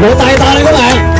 我大打你个名。